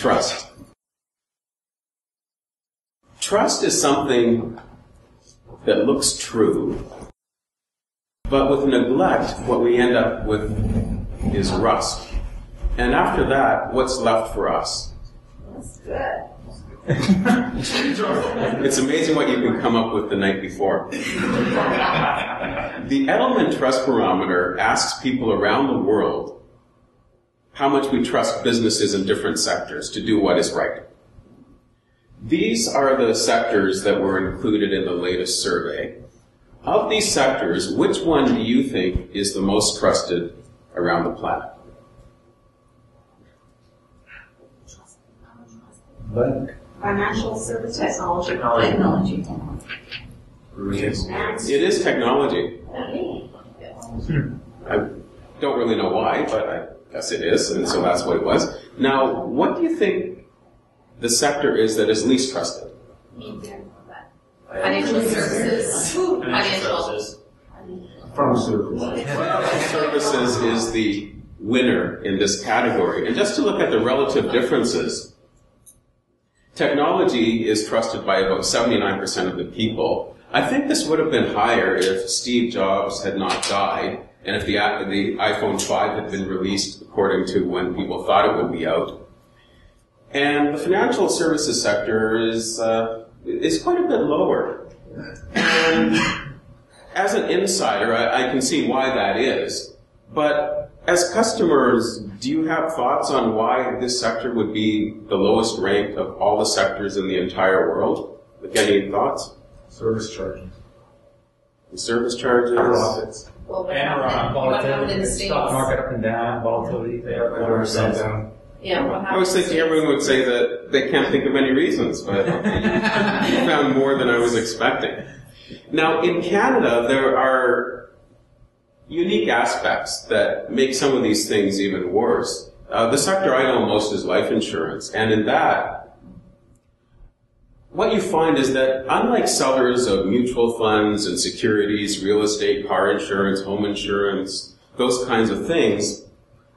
Trust. Trust is something that looks true, but with neglect, what we end up with is rust. And after that, what's left for us? That's good. It's amazing what you can come up with the night before. the Edelman Trust Barometer asks people around the world how much we trust businesses in different sectors to do what is right. These are the sectors that were included in the latest survey. Of these sectors, which one do you think is the most trusted around the planet? Bank. Financial services. Technology. Technology. It is technology. I don't really know why, but I guess it is, and so that's what it was. Now, what do you think the sector is that is least trusted? Financial services. Financial. Pharmaceuticals. Financial services is the winner in this category. And just to look at the relative differences, technology is trusted by about 79% of the people. I think this would have been higher if Steve Jobs had not died and if the, the iPhone 5 had been released according to when people thought it would be out. And the financial services sector is, uh, is quite a bit lower. And as an insider, I, I can see why that is. But as customers, do you have thoughts on why this sector would be the lowest ranked of all the sectors in the entire world? Any thoughts? Service charges. The service charges? Profits. Well, what And happened? around What happened in volatility, the stock States? market up and down, volatility, they have Or quarter sell down. Yeah, what happened? I was thinking everyone would say that they can't think of any reasons, but I found more than I was expecting. Now, in Canada, there are unique aspects that make some of these things even worse. Uh, the sector I know most is life insurance, and in that, what you find is that unlike sellers of mutual funds and securities, real estate, car insurance, home insurance, those kinds of things,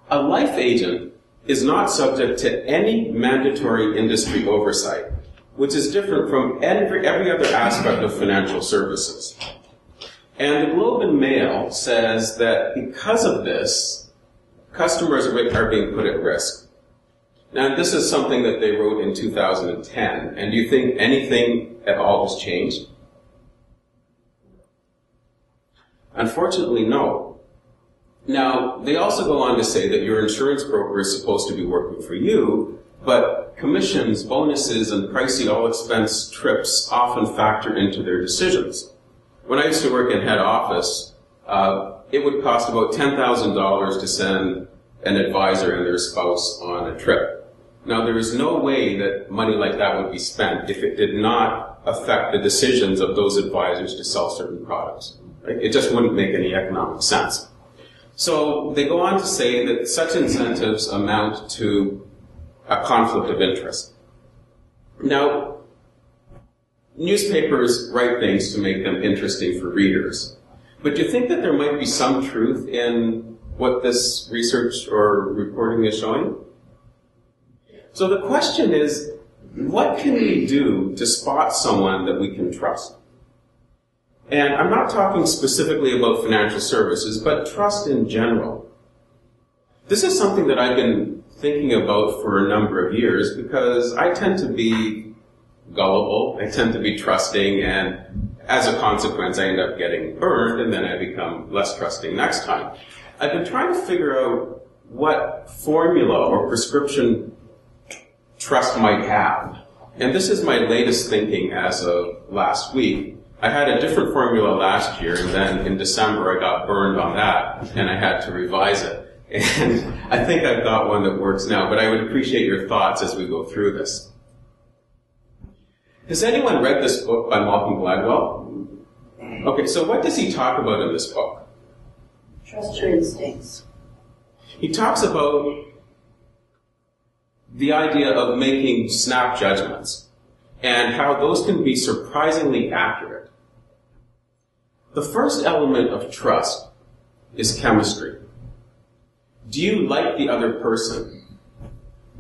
a life agent is not subject to any mandatory industry oversight, which is different from every, every other aspect of financial services. And the Globe and Mail says that because of this, customers are being put at risk. Now, this is something that they wrote in 2010, and do you think anything at all has changed? Unfortunately, no. Now, they also go on to say that your insurance broker is supposed to be working for you, but commissions, bonuses, and pricey all-expense trips often factor into their decisions. When I used to work in head office, uh, it would cost about $10,000 to send an advisor and their spouse on a trip. Now, there is no way that money like that would be spent if it did not affect the decisions of those advisors to sell certain products. Right? It just wouldn't make any economic sense. So they go on to say that such incentives amount to a conflict of interest. Now, newspapers write things to make them interesting for readers. But do you think that there might be some truth in what this research or reporting is showing? So the question is, what can we do to spot someone that we can trust? And I'm not talking specifically about financial services, but trust in general. This is something that I've been thinking about for a number of years because I tend to be gullible, I tend to be trusting, and as a consequence, I end up getting burned, and then I become less trusting next time. I've been trying to figure out what formula or prescription trust might have. And this is my latest thinking as of last week. I had a different formula last year, and then in December I got burned on that, and I had to revise it. And I think I've got one that works now, but I would appreciate your thoughts as we go through this. Has anyone read this book by Malcolm Gladwell? Okay, so what does he talk about in this book? Trust your instincts. He talks about the idea of making snap judgments and how those can be surprisingly accurate. The first element of trust is chemistry. Do you like the other person?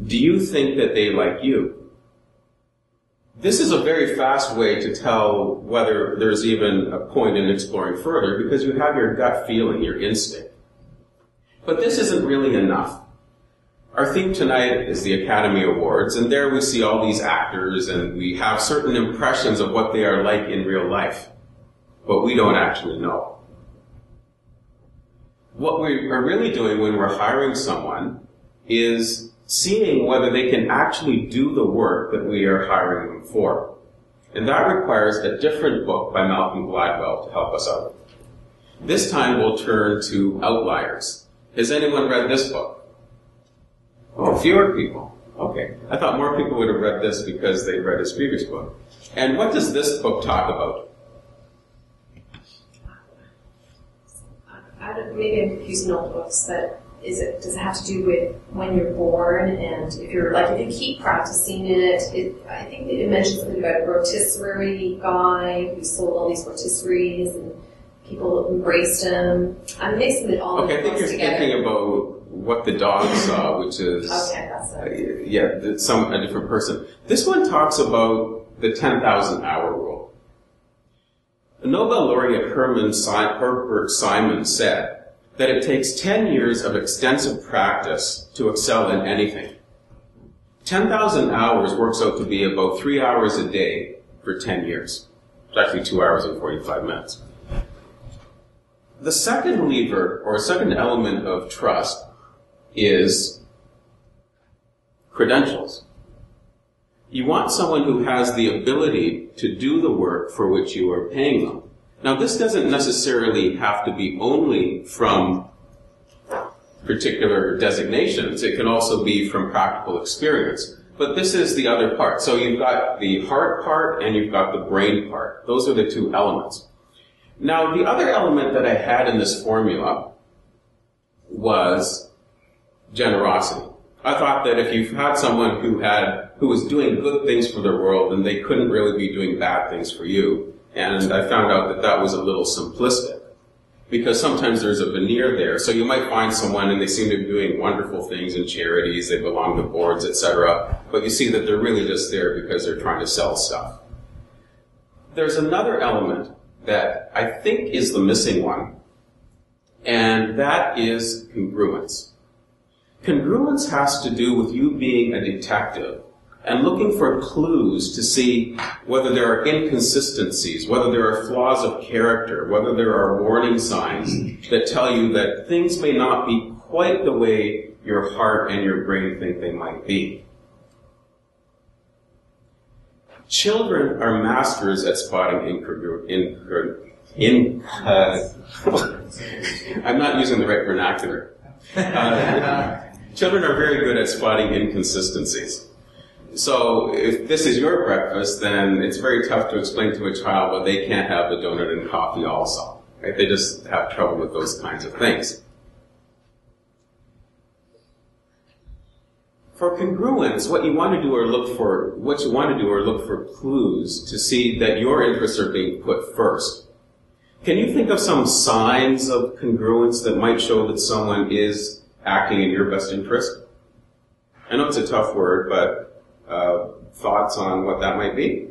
Do you think that they like you? This is a very fast way to tell whether there's even a point in exploring further because you have your gut feeling, your instinct. But this isn't really enough. Our theme tonight is the Academy Awards, and there we see all these actors and we have certain impressions of what they are like in real life. But we don't actually know. What we are really doing when we're hiring someone is seeing whether they can actually do the work that we are hiring them for. And that requires a different book by Malcolm Gladwell to help us out. This time we'll turn to Outliers. Has anyone read this book? Oh, fewer people. Okay. I thought more people would have read this because they read his previous book. And what does this book talk about? I don't, maybe I'm confusing old books, but is it, does it have to do with when you're born and if you're, like, if you keep practicing it, it I think it mentions something about a rotisserie guy who sold all these rotisseries and people embraced him. I'm mixing it all Okay, I think you're together. thinking about what the dog saw, which is Okay, that's uh, yeah, some a different person. This one talks about the 10,000 hour rule. A Nobel laureate Herman si- Herbert Simon said that it takes 10 years of extensive practice to excel in anything. 10,000 hours works out to be about three hours a day for 10 years. It's actually two hours and 45 minutes. The second lever, or second element of trust, is credentials. You want someone who has the ability to do the work for which you are paying them. Now, this doesn't necessarily have to be only from particular designations. It can also be from practical experience. But this is the other part. So you've got the heart part and you've got the brain part. Those are the two elements. Now, the other element that I had in this formula was generosity. I thought that if you've had someone who had, who was doing good things for the world, then they couldn't really be doing bad things for you. And I found out that that was a little simplistic. Because sometimes there's a veneer there. So you might find someone and they seem to be doing wonderful things in charities, they belong to boards, etc. But you see that they're really just there because they're trying to sell stuff. There's another element that I think is the missing one, and that is congruence. Congruence has to do with you being a detective and looking for clues to see whether there are inconsistencies, whether there are flaws of character, whether there are warning signs that tell you that things may not be quite the way your heart and your brain think they might be. Children are masters at spotting incongruence. incongru- in, uh, I'm not using the right vernacular. Uh, children are very good at spotting inconsistencies. So if this is your breakfast, then it's very tough to explain to a child, well, they can't have the donut and coffee also. Right? They just have trouble with those kinds of things. For congruence, what you want to do or look for, what you want to do or look for clues to see that your interests are being put first. Can you think of some signs of congruence that might show that someone is acting in your best interest? I know it's a tough word, but uh, thoughts on what that might be?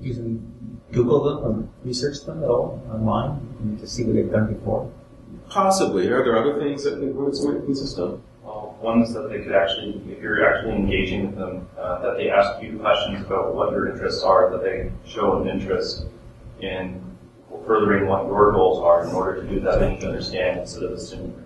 You can Google them or research them at all online to see what they've done before. Possibly. Are there other things that congruence might consist of? Well, one is that they could actually, if you're actually engaging with them, uh, that they ask you questions about what your interests are, that they show an interest in furthering what your goals are in order to do that they need to understand instead of assuming.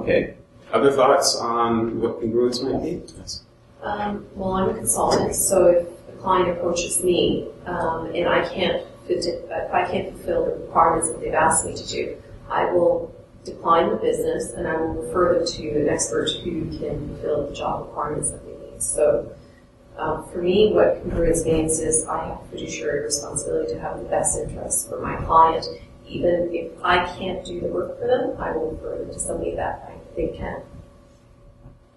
Okay. Other thoughts on what congruence might be? Yes. Um, well, I'm a consultant, so if a client approaches me um, and I can't if I can't fulfill the requirements that they've asked me to do, I will decline the business and I will refer them to an expert who can fulfill the job requirements that they need. So, um, for me, what congruence means is I have fiduciary responsibility to have the best interests for my client. Even if I can't do the work for them, I will refer them to somebody that I think can.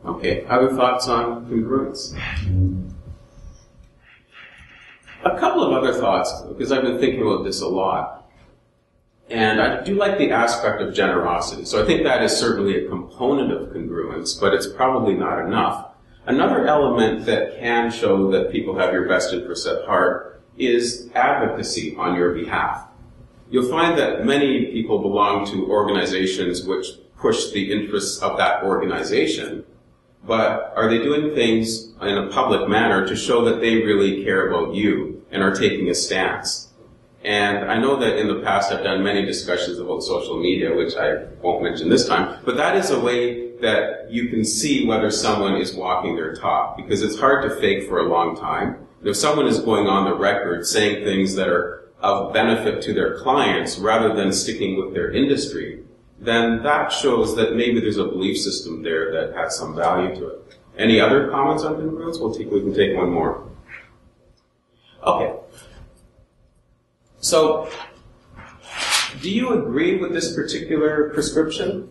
Okay. Other thoughts on congruence? A couple of other thoughts, because I've been thinking about this a lot. And I do like the aspect of generosity. So I think that is certainly a component of congruence, but it's probably not enough. Another element that can show that people have your best interests at heart is advocacy on your behalf. You'll find that many people belong to organizations which push the interests of that organization, but are they doing things in a public manner to show that they really care about you and are taking a stance? And I know that in the past I've done many discussions about social media, which I won't mention this time, but that is a way that you can see whether someone is walking their talk because it's hard to fake for a long time. If someone is going on the record saying things that are of benefit to their clients rather than sticking with their industry, then that shows that maybe there's a belief system there that has some value to it. Any other comments on congruence? We'll take, we can take one more. Okay. So, do you agree with this particular prescription?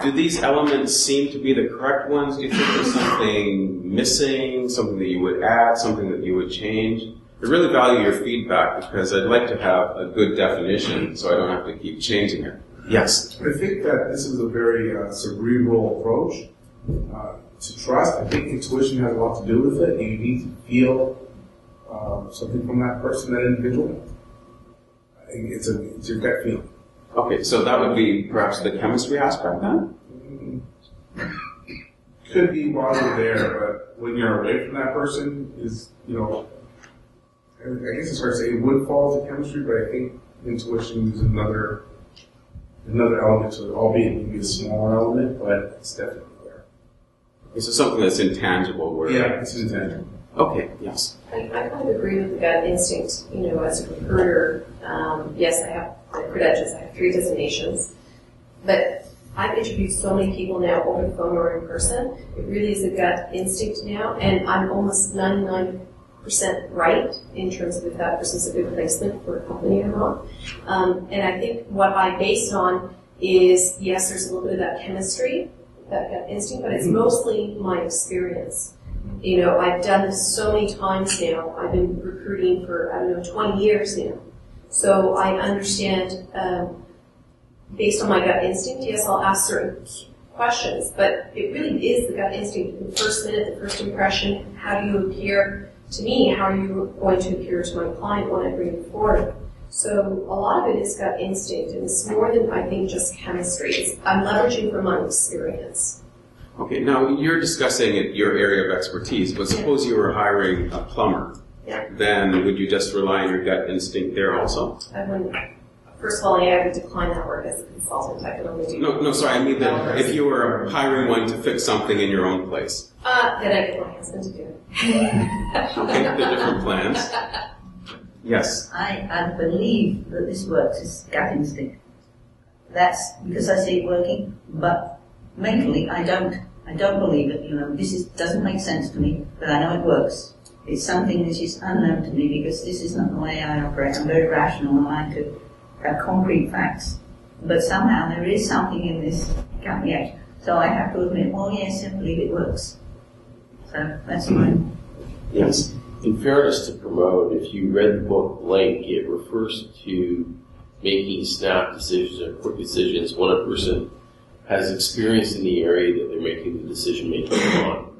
Do these elements seem to be the correct ones? Do you think there's something missing, something that you would add, something that you would change? I really value your feedback because I'd like to have a good definition so I don't have to keep changing it. Yes. I think that this is a very uh, cerebral approach uh, to trust. I think intuition has a lot to do with it, and you need to feel uh, something from that person, that individual. I think It's a it's your gut feeling. Okay, so that would be perhaps the chemistry aspect then? Could be while you're there, but when you're away from that person, is you know, I I guess it's hard to say it would fall to chemistry, but I think intuition is another another element to it, albeit maybe a smaller element, but it's definitely there. This is something that's intangible where... Yeah, it's intangible. Okay, yes. I, I kind of agree with the gut instinct, you know, as a recruiter, um, yes, I have the credentials, I have three designations, but I've interviewed so many people now over the phone or in person, it really is a gut instinct now, and I'm almost ninety-nine percent right in terms of if that person's a good placement for a company or not. Um, and I think what I based on is, yes, there's a little bit of that chemistry, that gut instinct, but it's mostly my experience. You know, I've done this so many times now. I've been recruiting for, I don't know, 20 years now. So I understand, um, based on my gut instinct, yes, I'll ask certain questions, but it really is the gut instinct. The first minute, the first impression, how do you appear to me? How are you going to appear to my client when I bring you forward? So a lot of it is gut instinct, and it's more than I think just chemistry. It's, I'm leveraging from my experience. Okay, now you're discussing it, your area of expertise, but suppose you were hiring a plumber. Yeah. Then would you just rely on your gut instinct there also? I wouldn't, first of all, yeah, I would decline that work as a consultant. I can only do. No, no, sorry, I mean that if you were hiring one to fix something in your own place. Uh, then I get my husband to do it. Okay, the different plans. Yes. I, I believe that this works as gut instinct. That's because I see it working, but mentally I don't. I don't believe it. You know, this is, doesn't make sense to me, but I know it works. It's something that is unknown to me because this is not the way I operate. I'm very rational and I like to have concrete facts. But somehow there is something in this reaction. So I have to admit, well, yes, believe it works. So that's hmm. mine. Yes. In fairness to Promod, if you read the book Blink, it refers to making snap decisions or quick decisions when a person has experience in the area that they're making the decision making on.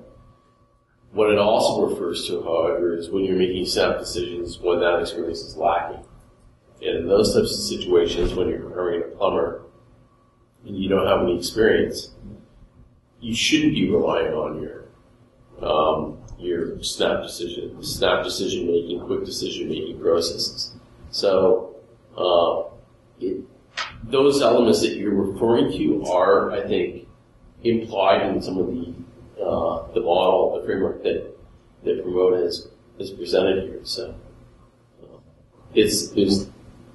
What it also refers to, however, is when you're making snap decisions when that experience is lacking. And in those types of situations, when you're hiring a plumber and you don't have any experience, you shouldn't be relying on your um, your snap decision, snap decision making, quick decision making processes. So, uh, it, those elements that you're referring to are, I think, implied in some of the uh, the model, the framework that that Promod has has presented here. So, uh, it's there's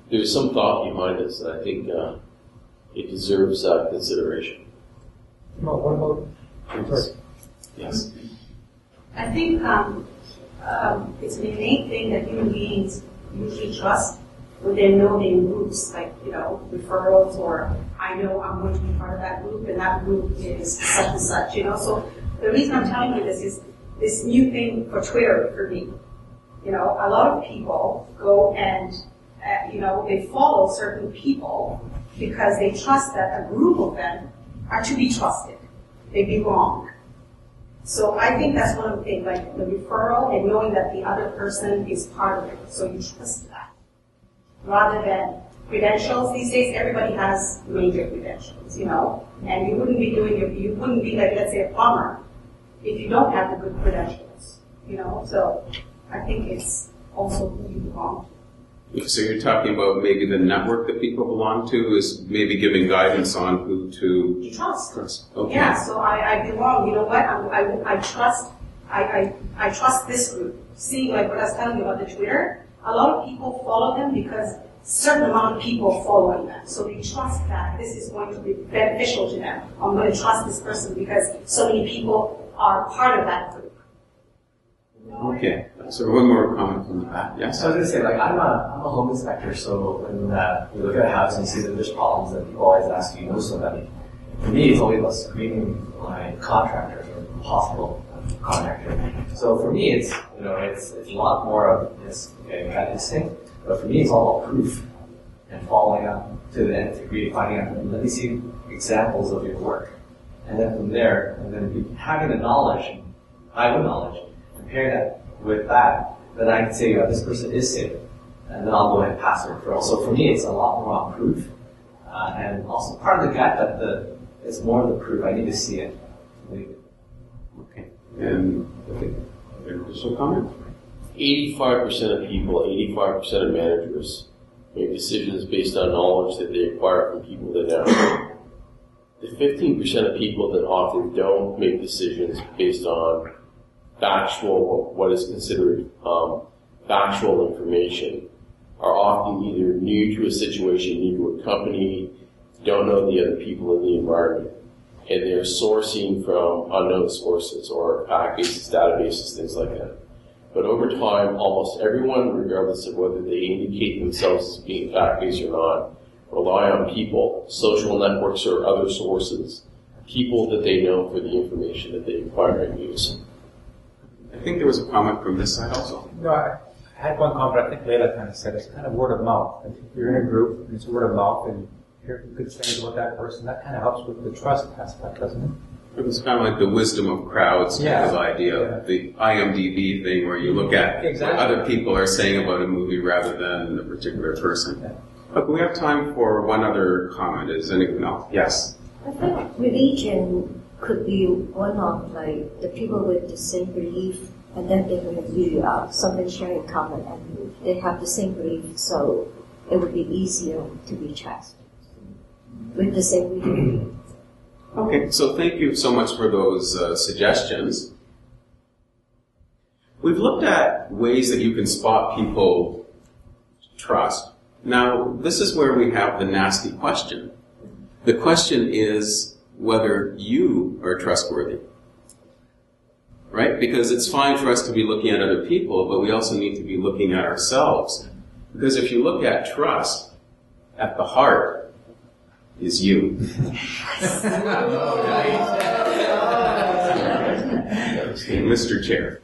there's some thought behind this, and I think uh, it deserves uh, consideration. Well, what about, sorry. Yes. I think um, um, it's an innate thing that human beings usually trust when they know they groups, like, you know, referrals, or I know I'm going to be part of that group, and that group is such and such, you know. So the reason I'm telling you this is this new thing for Twitter for me. You know, a lot of people go and uh, you know, they follow certain people because they trust that a group of them are to be trusted. They belong. So I think that's one of the things, like the referral and knowing that the other person is part of it, so you trust that. Rather than credentials, these days everybody has major credentials, you know, and you wouldn't be doing your, you wouldn't be like, let's say, a plumber if you don't have the good credentials, you know, so I think it's also who you belong to. So you're talking about maybe the network that people belong to is maybe giving guidance on who to trust. trust. Okay. Yeah, so I, I belong, you know what, I'm, I, I trust, I, I, I trust this group. See, like what I was telling you about the Twitter, a lot of people follow them because certain amount of people are following them. So they trust that this is going to be beneficial to them. I'm going to trust this person because so many people are part of that group. Okay. So one more comment from the back. Yes. So I was gonna say, like, I'm a, I'm a home inspector, so when uh, we look at a house and see that there's problems, that people always ask you, know somebody. For me, it's always about screening my contractors or possible contractor. So for me, it's, you know, it's, it's a lot more of this, okay, this thing, but for me, it's all about proof and following up to the nth degree, finding out, let me see examples of your work. And then from there, and then having the knowledge, I have knowledge, compare that with that, then I can say, yeah, this person is safe. And then I'll go ahead and pass the referral. So for me, it's a lot more on proof. Uh, and also part of the gut that the, it's more of the proof. I need to see it. Okay. And okay. additional comment? Eighty-five percent of people, eighty-five percent of managers make decisions based on knowledge that they acquire from people that they know. The fifteen percent of people that often don't make decisions based on factual, what is considered um, factual information, are often either new to a situation, new to a company, don't know the other people in the environment, and they're sourcing from unknown sources or fact bases, databases, things like that. But over time, almost everyone, regardless of whether they indicate themselves as being fact-based or not, rely on people, social networks or other sources, people that they know for the information that they acquire and use. I think there was a comment from this side also. No, I I had one comment, I think Leila kind of said, it's kind of word of mouth. If you're in a group and it's word of mouth and you hear good things about that person, that kind of helps with the trust aspect, doesn't it? It was kind of like the wisdom of crowds kind Yeah. of idea, the IMDb thing where you look at Exactly. what other people are saying about a movie rather than a particular person. Yeah. But we have time for one other comment. Is anyone else? Yes. I think religion could be one of like the people with the same belief, and then they will be uh, something sharing in common, and they have the same belief, so it would be easier to be trusted with the same belief. Okay, so thank you so much for those uh, suggestions. We've looked at ways that you can spot people trust. Now, this is where we have the nasty question. The question is whether you are trustworthy. Right? Because it's fine for us to be looking at other people, but we also need to be looking at ourselves. Because if you look at trust, at the heart is you. Mr. Chair.